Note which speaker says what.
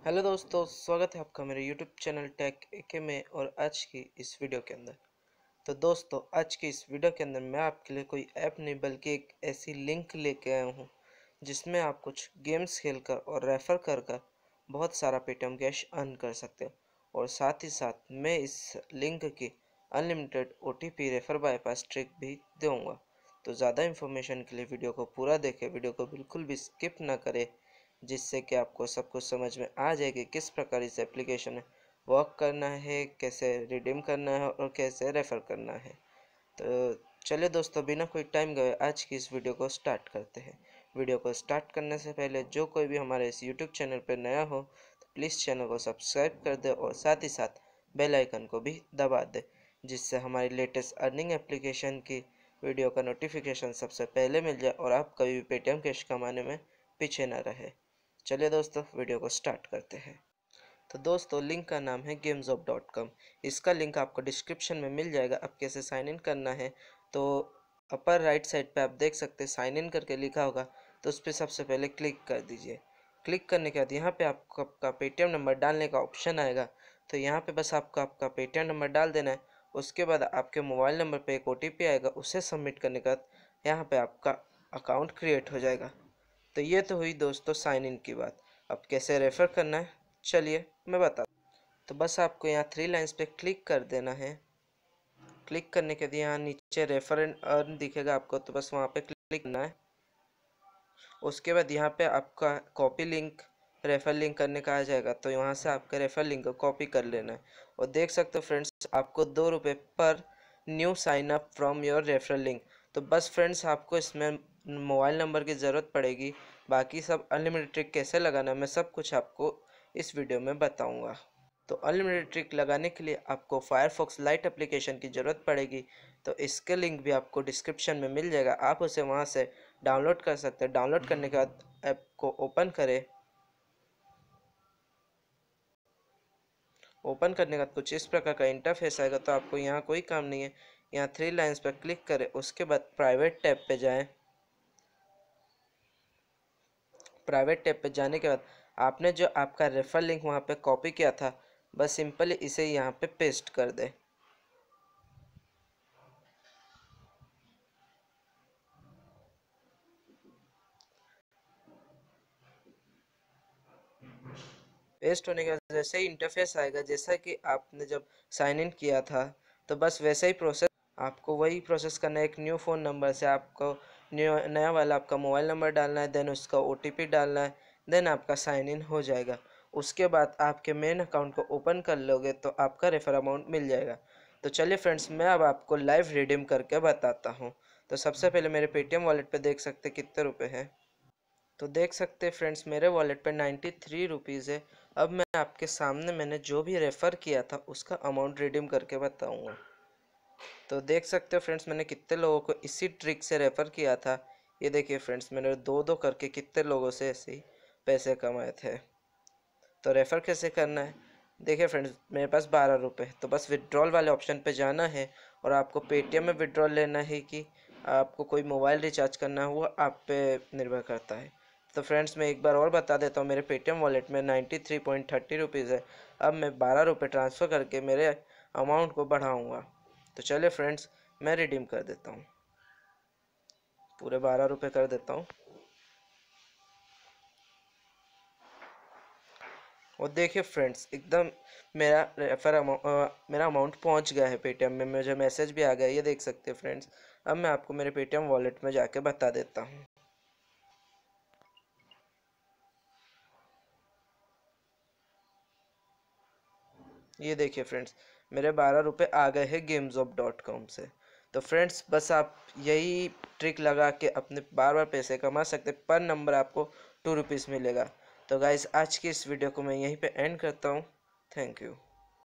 Speaker 1: Hello दोस्तों, स्वागत है आपका मेरे यूट्यूब चैनल टेक एके में और आज की इस वीडियो के अंदर। तो दोस्तों, आज की इस वीडियो के अंदर मैं आपके लिए कोई ऐप नहीं, बल्कि एक ऐसी लिंक लेके आया हूँ, जिसमें आप कुछ गेम्स खेलकर और रेफ़र कर कर बहुत सारा पेटीएम कैश अर्न कर सकते हो। और साथ ही साथ मैं इस लिंक की unlimited O T P refer bypass trick भी दूँगा। तो ज़्यादा इन्फॉर्मेशन के लिए वीडियो को पूरा देखें, वीडियो को बिल्कुल भी स्किप ना करें। जिससे कि आपको सब कुछ समझ में आ जाए कि किस प्रकार इस एप्लीकेशन में वर्क करना है, कैसे रिडीम करना है और कैसे रेफ़र करना है। तो चलिए दोस्तों, बिना कोई टाइम गए आज की इस वीडियो को स्टार्ट करते हैं। वीडियो को स्टार्ट करने से पहले जो कोई भी हमारे इस यूट्यूब चैनल पर नया हो तो प्लीज़ चैनल को सब्सक्राइब कर दे और साथ ही साथ बेल आइकन को भी दबा दे, जिससे हमारी लेटेस्ट अर्निंग एप्लीकेशन की वीडियो का नोटिफिकेशन सबसे पहले मिल जाए और आप कभी भी पेटीएम कैश कमाने में पीछे ना रहे। चलिए दोस्तों, वीडियो को स्टार्ट करते हैं। तो दोस्तों, लिंक का नाम है गेम्स ऑफ़ डॉट कॉम इसका लिंक आपको डिस्क्रिप्शन में मिल जाएगा अब कैसे साइन इन करना है। तो अपर राइट साइड पे आप देख सकते हैं साइन इन करके लिखा होगा। तो उस पर सबसे पहले क्लिक कर दीजिए। क्लिक करने के बाद यहाँ पे आपको आपका पेटीएम नंबर डालने का ऑप्शन आएगा। तो यहाँ पे बस आपको आपका पेटीएम नंबर डाल देना है। उसके बाद आपके मोबाइल नंबर पे एक ओटीपी आएगा, उसे सबमिट करने के बाद यहाँ पे आपका अकाउंट क्रिएट हो जाएगा। तो ये तो हुई दोस्तों साइन इन की बात। अब कैसे रेफ़र करना है? चलिए, मैं बता तो बस आपको यहाँ थ्री लाइंस पे क्लिक कर देना है। क्लिक करने के बाद यहाँ नीचे रेफर एंड अर्न दिखेगा आपको तो बस वहाँ पे क्लिक करना है। उसके बाद यहाँ पे आपका कॉपी लिंक रेफर लिंक करने का आ जाएगा तो यहाँ से आपका रेफर लिंक को कॉपी कर लेना है। और देख सकते हो फ्रेंड्स आपको दो रुपये पर new sign up from your refer link तो बस फ्रेंड्स आपको इसमें मोबाइल नंबर की ज़रूरत पड़ेगी। बाकी सब अनलिमिटेड ट्रिक कैसे लगाना मैं सब कुछ आपको इस वीडियो में बताऊँगा। तो अनलिमिटेड ट्रिक लगाने के लिए आपको फायरफॉक्स लाइट एप्लीकेशन की ज़रूरत पड़ेगी। तो इसके लिंक भी आपको डिस्क्रिप्शन में मिल जाएगा। आप उसे वहाँ से डाउनलोड कर सकते हैं। डाउनलोड करने के बाद ऐप को ओपन करें। ओपन करने के कुछ इस प्रकार का इंटरफेस आएगा। तो आपको यहाँ कोई काम नहीं है। यहाँ थ्री लाइंस पर क्लिक करें। उसके बाद प्राइवेट टैब पे जाएँ। प्राइवेट टैब पे जाने के बाद आपने जो आपका रेफर लिंक वहाँ पे कॉपी किया था, बस सिंपली इसे यहाँ पे पेस्ट कर दे। पेस्ट होने के बाद जैसे ही इंटरफेस आएगा, जैसा कि आपने जब साइन इन किया था तो बस वैसे ही प्रोसेस आपको वही प्रोसेस करना है, एक न्यू फ़ोन नंबर से आपको न्यू वाला आपका मोबाइल नंबर डालना है देन उसका ओटीपी डालना है देन आपका साइन इन हो जाएगा। उसके बाद आपके मेन अकाउंट को ओपन कर लोगे तो आपका रेफर अमाउंट मिल जाएगा। तो चलिए फ्रेंड्स मैं अब आपको लाइव रिडीम करके बताता हूँ। तो सबसे पहले मेरे पेटीएम वॉलेट पे देख सकते कितने रुपए हैं। तो देख सकते फ्रेंड्स मेरे वॉलेट पे नाइन्टी थ्री रुपीज़ है। अब मैं आपके सामने मैंने जो भी रेफ़र किया था, उसका अमाउंट रिडीम करके बताऊँगा। तो देख सकते हो फ्रेंड्स, मैंने कितने लोगों को इसी ट्रिक से रेफ़र किया था। ये देखिए फ्रेंड्स, मैंने दो दो करके कितने लोगों से ऐसे ही पैसे कमाए थे। तो रेफ़र कैसे करना है? देखिए फ्रेंड्स, मेरे पास बारह रुपये तो बस विड्रॉल वाले ऑप्शन पे जाना है और आपको पेटीएम में विड्रॉल लेना है कि आपको कोई मोबाइल रिचार्ज करना है, वो आप पे निर्भर करता है। तो फ्रेंड्स, मैं एक बार और बता देता हूँ, मेरे पेटीएम वॉलेट में ninety three point thirty rupees है। अब मैं बारह रुपये ट्रांसफ़र करके मेरे अमाउंट को बढ़ाऊँगा। तो चलिए फ्रेंड्स मैं रिडीम कर देता हूँ। पूरे बारह रुपये कर देता हूँ। और देखिए फ्रेंड्स एकदम मेरा रेफर अमाउंट मेरा अमाउंट पहुँच गया है पेटीएम में। मुझे मैसेज भी आ गया, ये देख सकते हैं फ्रेंड्स अब मैं आपको मेरे पेटीएम वॉलेट में जाके बता देता हूँ। ये देखिए फ्रेंड्स, मेरे बारह रुपये आ गए हैं गेम्स ऑफ़ डॉट कॉम से। तो फ्रेंड्स, बस आप यही ट्रिक लगा के अपने बार बार पैसे कमा सकते पर नंबर आपको टू रुपीज़ मिलेगा। तो गाइज़ आज की इस वीडियो को मैं यहीं पे एंड करता हूँ। Thank you